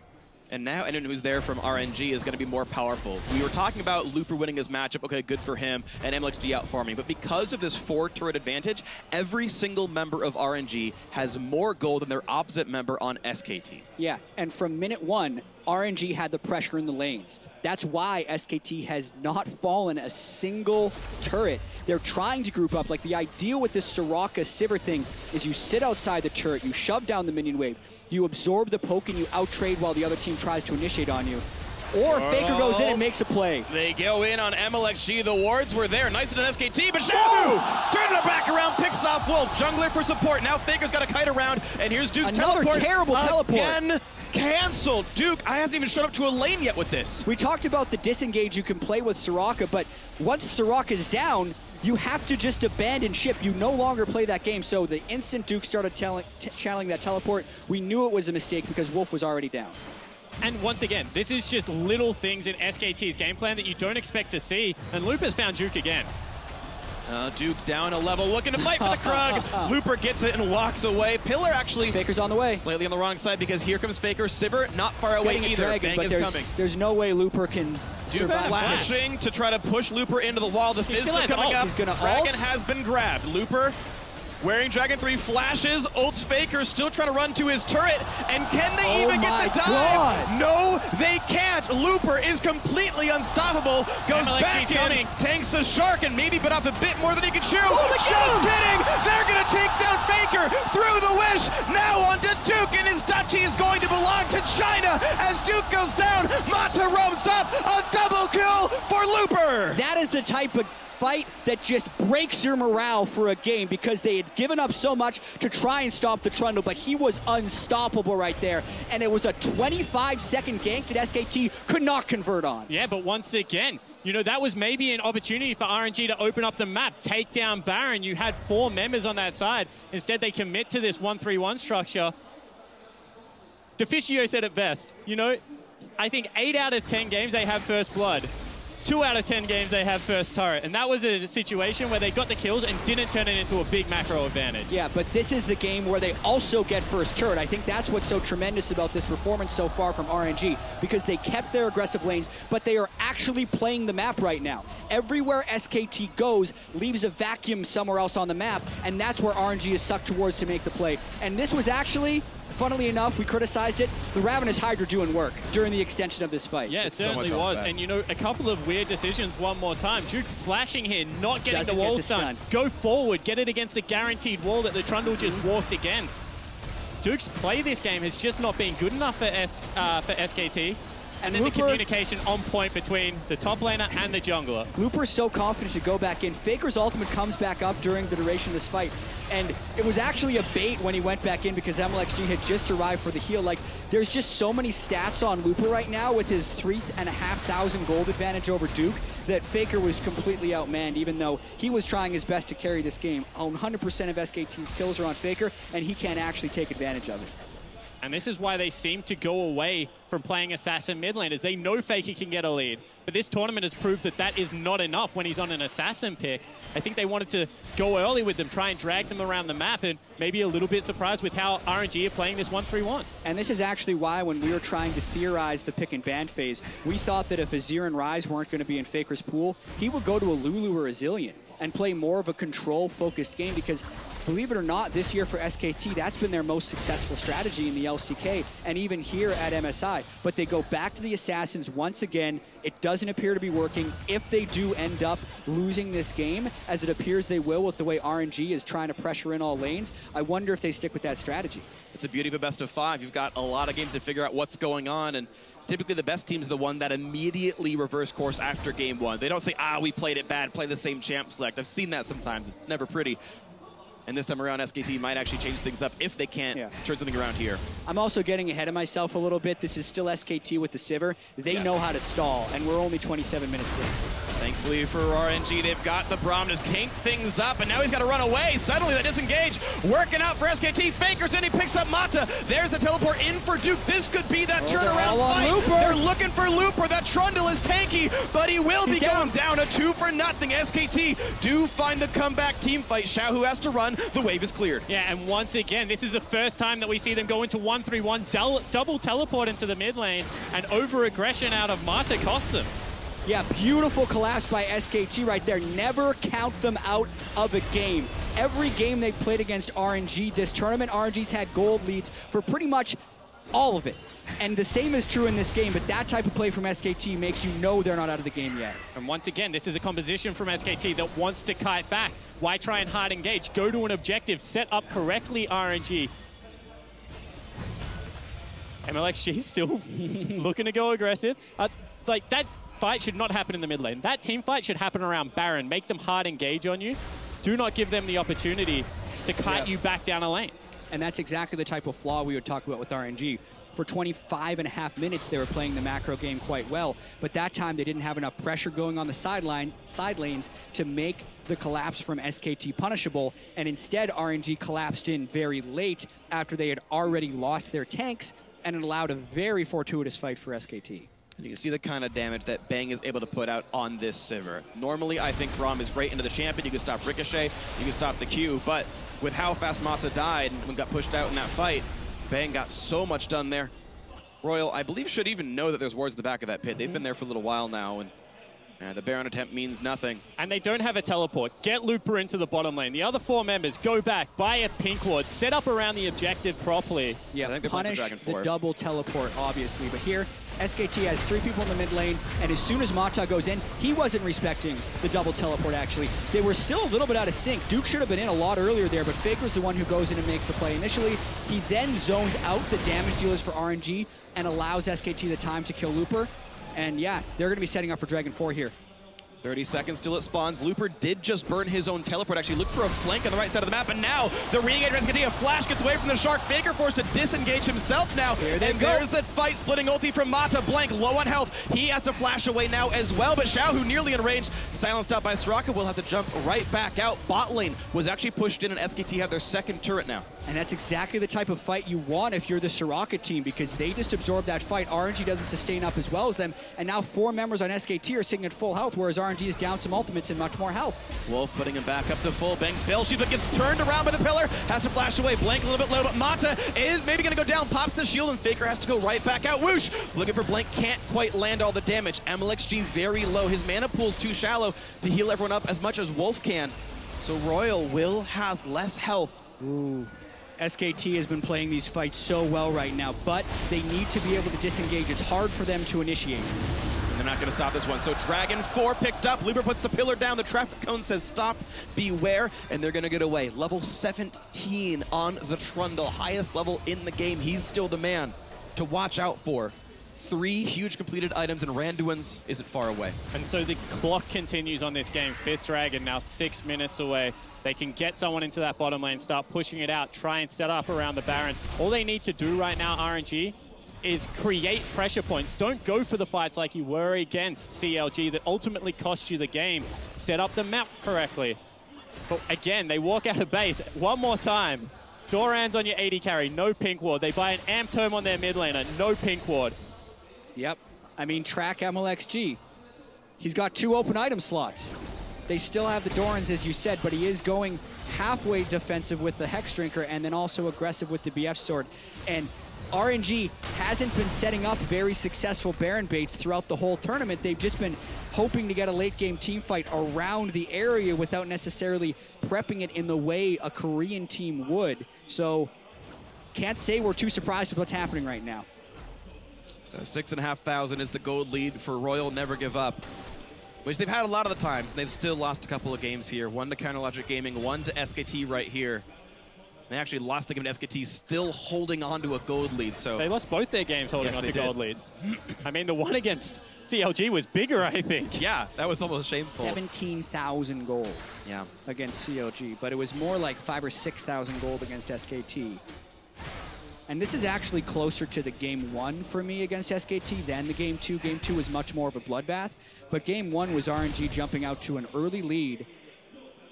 And now anyone who's there from RNG is going to be more powerful. We were talking about Looper winning his matchup. Okay, good for him. And MLXG out farming. But because of this four turret advantage, every single member of RNG has more gold than their opposite member on SKT. yeah, and from minute one, RNG had the pressure in the lanes. That's why SKT has not fallen a single turret. They're trying to group up. Like the idea with this Soraka Sivir thing is you sit outside the turret, you shove down the minion wave, you absorb the poke and you outtrade while the other team tries to initiate on you. Or Faker goes in and oh. makes a play. They go in on MLXG. The wards were there. Nice and an SKT, but Xiaohu turning it back around, picks off Wolf. Jungler for support. Now Faker's got a kite around, and here's Duke's Another teleport. terrible teleport. Again, canceled. Duke, I haven't even shown up to a lane yet with this. We talked about the disengage you can play with Soraka, but once Soraka is down, you have to just abandon ship. You no longer play that game. So the instant Duke started channeling that teleport, we knew it was a mistake because Wolf was already down. And once again, this is just little things in SKT's game plan that you don't expect to see. And Loop has found Duke again. Uh, Duke down a level, looking to fight for the Krug. Looper gets it and walks away. Pillar actually Faker's on the way. slightly on the wrong side because here comes Faker. Sivir not far away either. dragon, Bang but is there's, coming. there's no way Looper can Duke survive. flashing to try to push Looper into the wall. The Fizz coming ult. up. Dragon ult. has been grabbed. Looper wearing Dragon 3 flashes. Ults Faker still trying to run to his turret. And can they Oh even get the dive? God. No, they can't. Looper is completely unstoppable. Goes MLXG back in, coming. tanks a shark, and maybe bit off a bit more than he can chew. Oh, they Just got him. kidding. They're going to take down Faker through the wish. Now on to Duke, and his duchy is going to belong to China. As Duke goes down, Mata roams up. A double kill for Looper. That is the type of fight that just breaks your morale for a game because they had given up so much to try and stop the Trundle, but he was unstoppable right there. And it was a 25 second gank that SKT could not convert on. Yeah, but once again, you know, that was maybe an opportunity for RNG to open up the map, take down Baron. You had four members on that side. Instead, they commit to this 1-3-1 structure. Deficio said it best. You know, I think 8 out of 10 games they have first blood two out of 10 games they have first turret. And that was a situation where they got the kills and didn't turn it into a big macro advantage. Yeah, but this is the game where they also get first turret. I think that's what's so tremendous about this performance so far from RNG, because they kept their aggressive lanes, but they are actually playing the map right now. Everywhere SKT goes leaves a vacuum somewhere else on the map, and that's where RNG is sucked towards to make the play. And this was actually funnily enough, we criticized it. The Ravenous Hydra doing work during the extension of this fight. Yeah, it certainly so was. And, you know, a couple of weird decisions one more time. Duke flashing here, not getting Doesn't the wall get stun. Go forward, get it against the guaranteed wall that the Trundle just walked against. Duke's play this game has just not been good enough for, S, uh, for SKT. And then Looper, the communication on point between the top laner and the jungler. Looper's so confident to go back in. Faker's ultimate comes back up during the duration of this fight. And it was actually a bait when he went back in because MLXG had just arrived for the heal. Like, there's just so many stats on Looper right now with his three and a half thousand gold advantage over Duke that Faker was completely outmanned, even though he was trying his best to carry this game. 100% of SKT's kills are on Faker, and he can't actually take advantage of it. And this is why they seem to go away from playing Assassin mid lane, as they know Faker can get a lead. But this tournament has proved that that is not enough when he's on an Assassin pick. I think they wanted to go early with them, try and drag them around the map, and maybe a little bit surprised with how RNG are playing this 1-3-1. And this is actually why when we were trying to theorize the pick and ban phase, we thought that if Azir and Ryze weren't going to be in Faker's pool, he would go to a Lulu or a Zilean and play more of a control-focused game because believe it or not, this year for SKT, that's been their most successful strategy in the LCK and even here at MSI. But they go back to the Assassins once again. It doesn't appear to be working. If they do end up losing this game, as it appears they will with the way RNG is trying to pressure in all lanes, I wonder if they stick with that strategy. It's a beauty of a best of five. You've got a lot of games to figure out what's going on and typically the best team's the one that immediately reverse course after game one. They don't say, ah, we played it bad, play the same champ select. I've seen that sometimes. It's never pretty. And this time around, SKT might actually change things up if they can't yeah. turn something around here. I'm also getting ahead of myself a little bit. This is still SKT with the Sivir. They yeah. know how to stall, and we're only 27 minutes in. Thankfully for RNG, they've got the Braum to kink things up, and now he's got to run away. Suddenly, they disengage. Working out for SKT. Faker's in, he picks up Mata. There's a teleport in for Duke. This could be that oh, turnaround fight. Looper. They're looking for Looper. That Trundle is tanky, but he will he's be down. going down a two for nothing. SKT do find the comeback team fight. Xiaohu has to run. The wave is cleared. Yeah, and once again, this is the first time that we see them go into 1-3-1, double teleport into the mid lane, and over-aggression out of Mata costs them. Yeah, beautiful collapse by SKT right there. Never count them out of a game. Every game they played against RNG this tournament, RNG's had gold leads for pretty much all of it. And the same is true in this game, but that type of play from SKT makes you know they're not out of the game yet. And once again, this is a composition from SKT that wants to kite back. Why try and hard engage? Go to an objective, set up correctly, RNG. MLXG still looking to go aggressive. Uh, like, that fight should not happen in the mid lane. That team fight should happen around Baron. Make them hard engage on you. Do not give them the opportunity to kite you back down a lane. And that's exactly the type of flaw we would talk about with RNG. For 25 and a half minutes, they were playing the macro game quite well, but that time they didn't have enough pressure going on the sideline, side lanes to make the collapse from SKT punishable, and instead RNG collapsed in very late after they had already lost their tanks, and it allowed a very fortuitous fight for SKT. And you can see the kind of damage that Bang is able to put out on this Sivir. Normally, I think Braum is great into the champion. You can stop Ricochet, you can stop the Q, but with how fast Mata died and got pushed out in that fight, Bang got so much done there. Royal, I believe, should even know that there's wards in the back of that pit. They've been there for a little while now, and yeah, the Baron attempt means nothing. And they don't have a teleport. Get Looper into the bottom lane. The other four members go back, buy a pink ward, set up around the objective properly. Yeah, i punish the double teleport, obviously. But here, SKT has three people in the mid lane, and as soon as Mata goes in, he wasn't respecting the double teleport, actually. They were still a little bit out of sync. Duke should have been in a lot earlier there, but Faker's the one who goes in and makes the play initially. He then zones out the damage dealers for RNG and allows SKT the time to kill Looper. And yeah, they're going to be setting up for Dragon 4 here. 30 seconds till it spawns. Looper did just burn his own teleport. Actually, looked for a flank on the right side of the map. And now the getting a flash, gets away from the Shark. Faker forced to disengage himself now. and go. there's the fight splitting ulti from Mata. Blank, low on health. He has to flash away now as well. But Xiaohu nearly in range, silenced out by Soraka, will have to jump right back out. Bot lane was actually pushed in, and SKT have their second turret now. And that's exactly the type of fight you want if you're the Soraka team because they just absorb that fight. RNG doesn't sustain up as well as them. And now four members on SKT are sitting at full health, whereas RNG is down some ultimates and much more health. Wolf putting him back up to full. Banks fails. Sivir gets turned around by the pillar. Has to flash away. Blank a little bit low, but Mata is maybe going to go down. Pops the shield, and Faker has to go right back out. Whoosh! Looking for Blank. Can't quite land all the damage. MLXG very low. His mana pool's too shallow to heal everyone up as much as Wolf can. So Royal will have less health. Ooh. SKT has been playing these fights so well right now, but they need to be able to disengage. It's hard for them to initiate. And they're not going to stop this one. So Dragon 4 picked up. Looper puts the pillar down. The traffic cone says stop, beware, and they're going to get away. Level 17 on the Trundle. Highest level in the game. He's still the man to watch out for. Three huge completed items, and Randuin's isn't far away. And so the clock continues on this game. Fifth Dragon now six minutes away. They can get someone into that bottom lane, start pushing it out, try and set up around the Baron. All they need to do right now, RNG, is create pressure points. Don't go for the fights like you were against CLG that ultimately cost you the game. Set up the map correctly. But again, they walk out of base one more time. Doran's on your 80 carry, no pink ward. They buy an amp tome on their mid laner, no pink ward. Yep. I mean, track MLXG. He's got two open item slots. They still have the Dorans, as you said, but he is going halfway defensive with the Hex Drinker and then also aggressive with the BF Sword. And RNG hasn't been setting up very successful Baron baits throughout the whole tournament. They've just been hoping to get a late game team fight around the area without necessarily prepping it in the way a Korean team would. So can't say we're too surprised with what's happening right now. So six and a half thousand is the gold lead for Royal Never Give Up. Which they've had a lot of the times, and they've still lost a couple of games here. One to Counterlogic Gaming, one to SKT right here. They actually lost the game to SKT, still holding on to a gold lead. So They lost both their games holding Yes, on to did. gold leads. I mean, the one against CLG was bigger, I think. yeah, that was almost shameful. 17,000 gold Yeah. against CLG, but it was more like five or 6,000 gold against SKT. And this is actually closer to the game one for me against SKT than the game two. Game two was much more of a bloodbath, but game one was RNG jumping out to an early lead,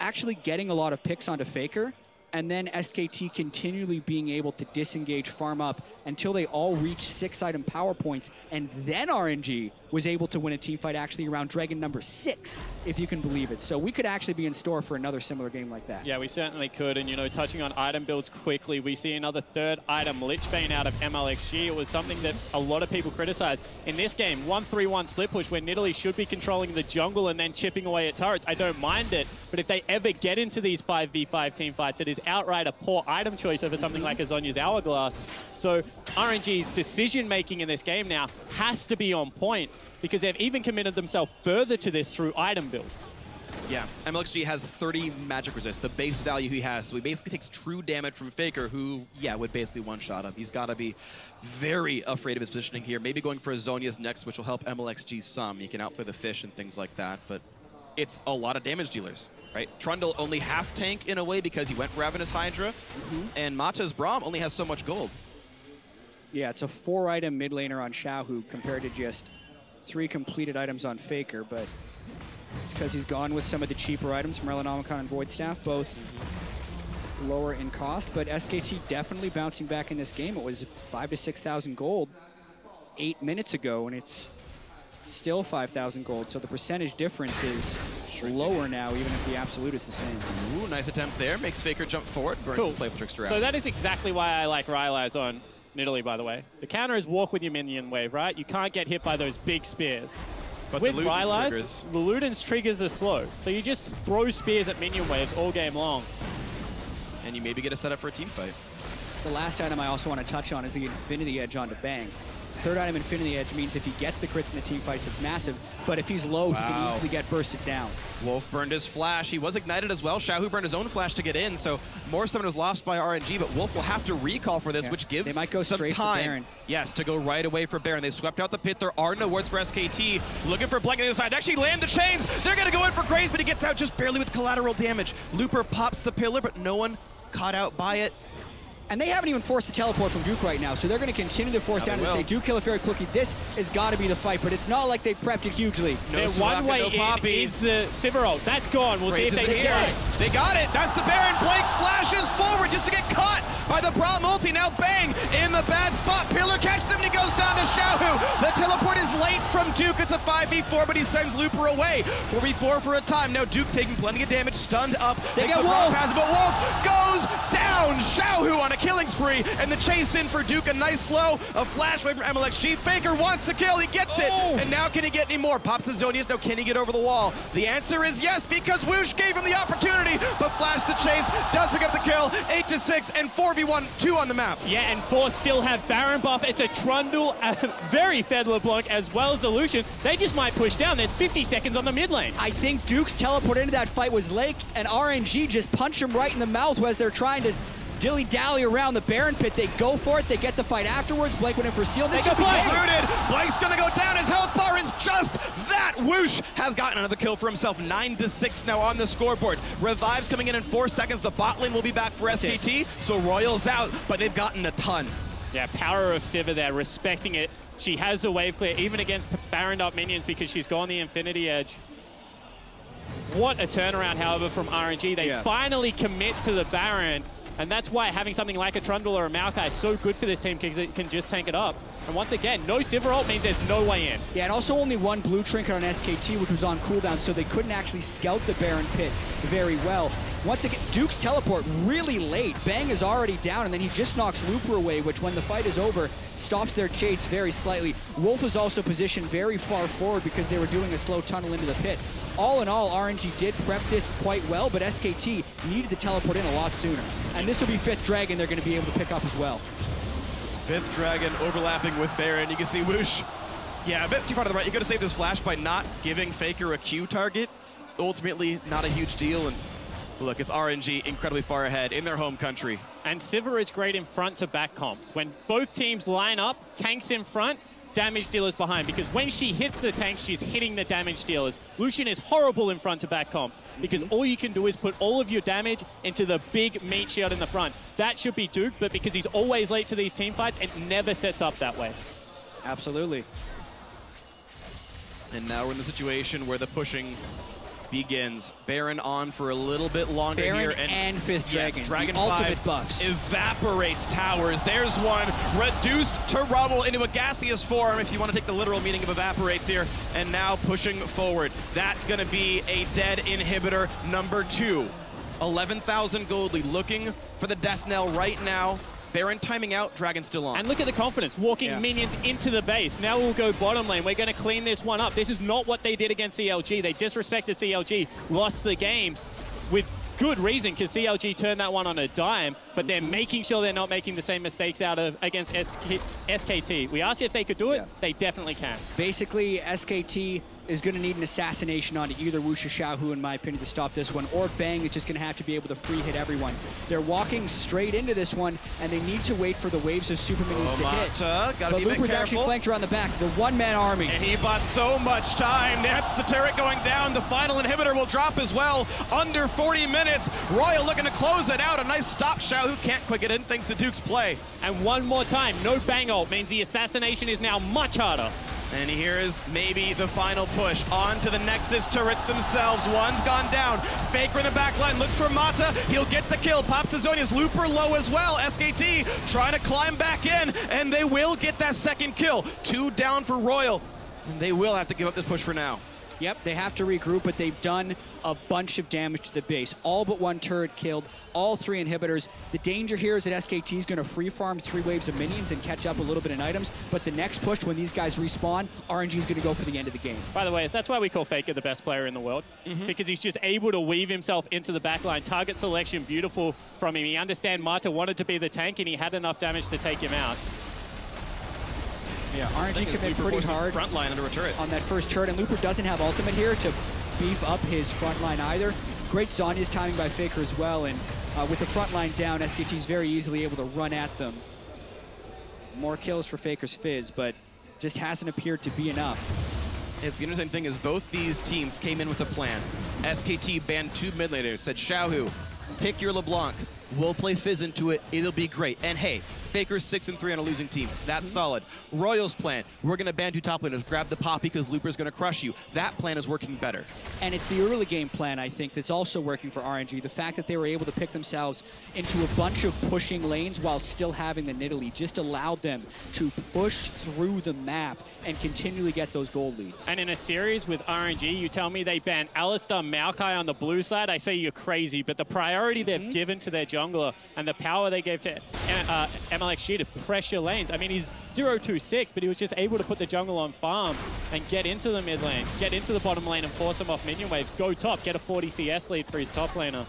actually getting a lot of picks onto Faker, and then SKT continually being able to disengage, farm up until they all reached six item power points, and then RNG was able to win a team fight actually around Dragon number six, if you can believe it. So we could actually be in store for another similar game like that. Yeah, we certainly could. And, you know, touching on item builds quickly, we see another third item, Lichbane out of MLXG. It was something that a lot of people criticized. In this game, 1-3-1 split push where Nidalee should be controlling the jungle and then chipping away at turrets. I don't mind it, but if they ever get into these 5v5 team fights, it is outright a poor item choice over something like a Zhonya's Hourglass. So RNG's decision-making in this game now has to be on point because they've even committed themselves further to this through item builds. Yeah, MLXG has 30 magic resist, the base value he has. So he basically takes true damage from Faker, who, yeah, would basically one-shot him. He's got to be very afraid of his positioning here. Maybe going for Zhonya's next, which will help MLXG some. He can outplay the fish and things like that, but it's a lot of damage dealers, right? Trundle only half tank in a way because he went Ravenous Hydra, mm-hmm. and Mata's Braum only has so much gold. Yeah, it's a four item mid laner on Xiaohu compared to just three completed items on Faker, but it's because he's gone with some of the cheaper items from Morellonomicon and Void Staff, both lower in cost, but SKT definitely bouncing back in this game. It was five to 6,000 gold eight minutes ago, and it's still 5,000 gold, so the percentage difference is lower now, even if the absolute is the same. Ooh, nice attempt there. Makes Faker jump forward, burns Cool. the Playful Trickster out. So that is exactly why I like Rylai's on Nidalee, by the way. The counter is walk with your minion wave, right? You can't get hit by those big spears. but with the Luden's Rylai's, triggers- the Luden's triggers are slow. So you just throw spears at minion waves all game long. and you maybe get a setup for a team fight. The last item I also want to touch on is the Infinity Edge onto Bang. Third item Infinity Edge means if he gets the crits in the team fights, it's massive. But if he's low, he can easily get bursted down. Wolf burned his flash. He was ignited as well. Xiaohu burned his own flash to get in, so more summon was lost by RNG, but Wolf will have to recall for this, Yeah. which gives They might go some straight for time. Baron. Yes, to go right away for Baron. They swept out the pit. There are no wards for SKT. Looking for a Blank on the other side. They actually land the chains. They're going to go in for Graves, but he gets out just barely with collateral damage. Looper pops the pillar, but no one caught out by it. And they haven't even forced the teleport from Duke right now, so they're going to continue to force Now down they as they do kill it very quickly. This has got to be the fight, but it's not like they prepped it hugely. No Their Soraka, one way no in Poppy. is uh, the Sivir ult. That's gone. We'll Graves see if they in hit here. it. They got it. That's the Baron. Blank flashes forward just to get caught by the Braum ulti. Now Bang in the bad spot. Pillar catches him and he goes down to Xiaohu. The teleport is late from Duke. It's a 5v4, but he sends Looper away. 4v4 for a time. Now Duke taking plenty of damage, stunned up. They Makes get the Wolf. pass, but Wolf goes down. Xiaohu on a killing spree, and the chase in for Duke. A nice slow. A flash away from MLXG. Faker wants to kill. He gets it. Oh. And now can he get any more? Pops the Zhonya's. Now can he get over the wall? The answer is yes, because Wuxx gave him the opportunity, but Flash the chase does pick up the kill. 8 to 6 and 4v1, 2 on the map. Yeah, and four still have Baron buff. It's a Trundle, uh, very Fed LeBlanc, as well as Illusion. They just might push down. There's 50 seconds on the mid lane. I think Duke's teleport into that fight was late, and RNG just punched him right in the mouth as they're trying to dilly-dally around the Baron pit. They go for it. They get the fight afterwards. Blank went in for steal. They They should be Blank. Included. Blank's gonna go down. His health bar is just that. Wuxx has gotten another kill for himself. 9 to 6 now on the scoreboard. Revives coming in in 4 seconds. The bot lane will be back for it. SKT, so Royal's out, but they've gotten a ton. Yeah, power of Sivir there, respecting it. She has a wave clear, even against Baron up minions, because she's gone the Infinity Edge. What a turnaround, however, from RNG. They Yeah. finally commit to the Baron, and that's why having something like a Trundle or a Maokai is so good for this team because it can just tank it up. And once again, no Sivir ult means there's no way in. Yeah, and also only one blue trinket on SKT, which was on cooldown, so they couldn't actually scout the Baron pit very well. Once again, Duke's teleport really late. Bang is already down, and then he just knocks Looper away, which when the fight is over, stops their chase very slightly. Wolf is also positioned very far forward because they were doing a slow tunnel into the pit. All in all, RNG did prep this quite well, but SKT needed to teleport in a lot sooner. And this will be fifth dragon they're going to be able to pick up as well. Fifth Dragon overlapping with Baron. You can see Wuxx. Yeah, a bit too far to the right. You got to save this flash by not giving Faker a Q target. Ultimately, not a huge deal. And look, it's RNG incredibly far ahead in their home country. And Sivir is great in front to back comps. When both teams line up, tanks in front, damage dealers behind. Because when she hits the tank, she's hitting the damage dealers. Lucian is horrible in front to back comps because mm-hmm. all you can do is put all of your damage into the big meat shield in the front. That should be Duke, but because he's always late to these team fights, it never sets up that way. Absolutely. And now we're in the situation where the pushing begins. Baron on for a little bit longer Baron here. and Fifth Yes, Dragon, Dragon the 5 ultimate buffs. evaporates towers. There's one reduced to rubble into a gaseous form, if you want to take the literal meaning of evaporates here. And now pushing forward. That's going to be a dead inhibitor number two. 11,000 gold lead. Looking for the death knell right now. Baron timing out, Dragon still on. And look at the confidence, walking Yeah. minions into the base. Now we'll go bottom lane. We're going to clean this one up. This is not what they did against CLG. They disrespected CLG, lost the game with good reason because CLG turned that one on a dime, but they're mm-hmm. making sure they're not making the same mistakes out of against SK, SKT. We asked you if they could do it. Yeah. They definitely can. Basically, SKT is going to need an assassination on either Wu Xiaohu, in my opinion, to stop this one, or Bang is just going to have to be able to free hit everyone. They're walking straight into this one, and they need to wait for the waves of super minions to hit. Omata, gotta But be a Looper's actually flanked around the back. The one-man army. And he bought so much time. That's the turret going down. The final inhibitor will drop as well. Under 40 minutes. Royal looking to close it out. A nice stop shout. Who can't quick it in thanks to Duke's play. And one more time, no bang ult means the assassination is now much harder. And here's maybe the final push. On to the Nexus turrets themselves. One's gone down. Faker in the back line. Looks for Mata. He'll get the kill. Pops Zhonya's. Looper low as well. SKT trying to climb back in. And they will get that second kill. Two down for Royal. And they will have to give up this push for now. Yep, they have to regroup, but they've done a bunch of damage to the base. All but one turret killed, all three inhibitors. The danger here is that SKT is going to free farm three waves of minions and catch up a little bit in items, but the next push, when these guys respawn, RNG is going to go for the end of the game. By the way, that's why we call Faker the best player in the world. Mm-hmm. Because he's just able to weave himself into the backline. Target selection, beautiful from him. He understand Mata wanted to be the tank and he had enough damage to take him out. Yeah, RNG commit pretty hard Front line under a turret. on that first turret, and Looper doesn't have ultimate here to beef up his front line either. Great Zhonya's timing by Faker as well, and uh, with the front line down, SKT's very easily able to run at them. More kills for Faker's Fizz, but just hasn't appeared to be enough. It's the interesting thing is both these teams came in with a plan. SKT banned two mid laners, said Xiaohu, pick your LeBlanc. We'll play Fizz into it. It'll be great. And hey, Faker's six and three on a losing team. That's solid. Royals plan. We're gonna ban two top laners. Grab the poppy because Looper's gonna crush you. That plan is working better. And it's the early game plan, I think, that's also working for RNG. The fact that they were able to pick themselves into a bunch of pushing lanes while still having the Nidalee just allowed them to push through the map and continually get those gold leads. And in a series with RNG, you tell me they ban Alistar Maokai on the blue side, I say you're crazy. But the priority they've Mm-hmm. given to their jungler and the power they gave to uh, MLXG to pressure lanes. I mean, he's 0-2-6, but he was just able to put the jungle on farm and get into the mid lane, get into the bottom lane and force them off minion waves, go top, get a 40 CS lead for his top laner.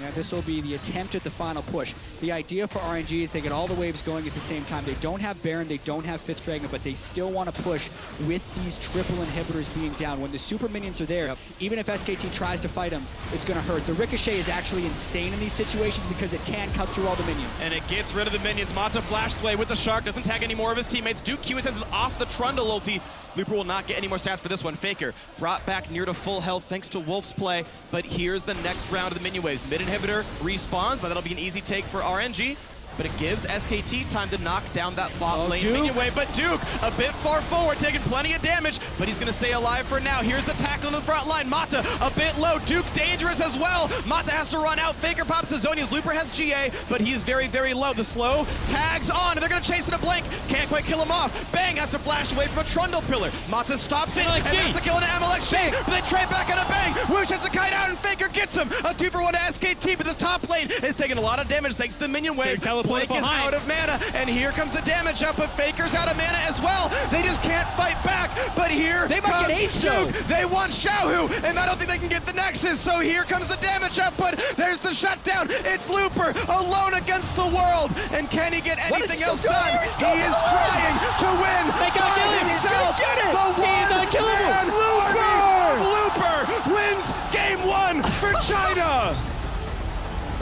Yeah, this will be the attempt at the final push. The idea for RNG is they get all the waves going at the same time. They don't have Baron, they don't have Fifth Dragon, but they still want to push with these triple inhibitors being down. When the super minions are there, even if SKT tries to fight them, it's going to hurt. The Ricochet is actually insane in these situations because it can cut through all the minions. And it gets rid of the minions. Mata flashes away with the Shark. Doesn't tag any more of his teammates. Duke QSS is off the Trundle ulti. Looper will not get any more stats for this one. Faker brought back near to full health thanks to Wolf's play. But here's the next round of the minion waves. Mid inhibitor respawns, but that'll be an easy take for RNG. But it gives SKT time to knock down that bot Oh, lane Duke. minion wave. But Duke, a bit far forward, taking plenty of damage, but he's going to stay alive for now. Here's the tackle on the front line. Mata, a bit low. Duke dangerous as well. Mata has to run out. Faker pops the Zhonya's. Looper has GA, but he's very, very low. The slow tags on, and they're going to chase it a blink. Can't quite kill him off. Bang has to flash away from a Trundle pillar. Mata stops it, and MLXG. has to kill an MLXG, but they trade back on a bang. Wuxx has to kite out, and Faker gets him. A two for one to SKT, but this top lane is taking a lot of damage thanks to the minion wave. Blank is out of mana, and here comes the damage up, but Faker's out of mana as well. They just can't fight back, but here They might get though. Duke. They want Xiaohu, and I don't think they can get the Nexus, so here comes the damage up, but there's the shutdown. It's Looper alone against the world, and can he get anything else done? He is trying to win They can't by kill. He's himself. get it. The one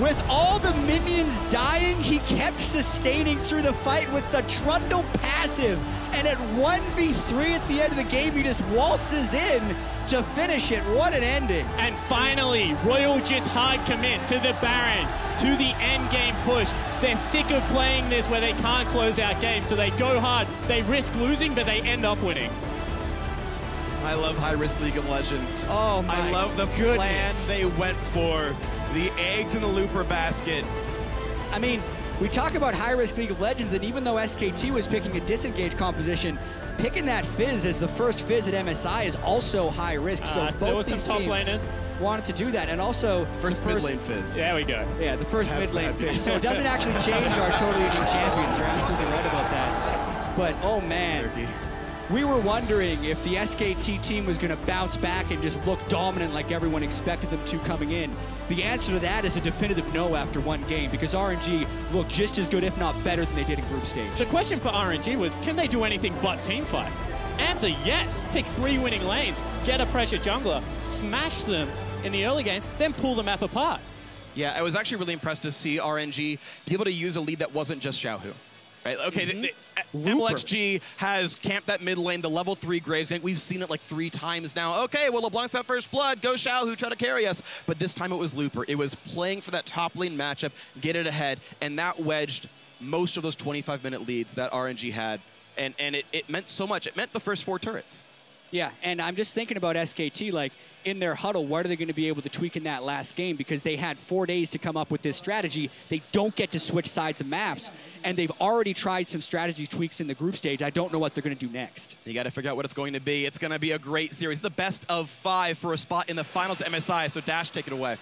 With all the minions dying, he kept sustaining through the fight with the Trundle passive. And at 1v3 at the end of the game, he just waltzes in to finish it. What an ending. And finally, Royal just hard commit to the Baron, to the end game push. They're sick of playing this where they can't close out games, so they go hard. They risk losing, but they end up winning. I love high risk League of Legends. Oh my I love the goodness. plan they went for. The eggs in the looper basket. I mean, we talk about high risk League of Legends, and even though SKT was picking a disengaged composition, picking that Fizz as the first Fizz at MSI is also high risk. So Uh, both there some these top teams laners. wanted to do that, and also First the mid lane fizz. There we go. Yeah, the first Have mid lane Fizz. So it doesn't actually change our total union champions. You're absolutely right about that. But oh man, Turkey. We were wondering if the SKT team was going to bounce back and just look dominant like everyone expected them to coming in. The answer to that is a definitive no after one game because RNG looked just as good, if not better, than they did in group stage. The question for RNG was, can they do anything but team fight? Answer yes. Pick three winning lanes, get a pressure jungler, smash them in the early game, then pull the map apart. Yeah, I was actually really impressed to see RNG be able to use a lead that wasn't just Xiaohu. Right? Okay, the, mm-hmm. the, Looper. MLXG has camped that mid lane, the level three Graves. We've seen it like three times now. Okay, well, LeBlanc's at first blood. Go Xiaohu, try to carry us. But this time it was Looper. It was playing for that top lane matchup, get it ahead, and that wedged most of those 25 minute leads that RNG had. And, and it, it meant so much. It meant the first four turrets. Yeah, and I'm just thinking about SKT, like in their huddle, what are they going to be able to tweak in that last game? Because they had four days to come up with this strategy. They don't get to switch sides of maps, and they've already tried some strategy tweaks in the group stage. I don't know what they're going to do next. You got to figure out what it's going to be. It's going to be a great series. The best of five for a spot in the finals at MSI. So Dash, take it away.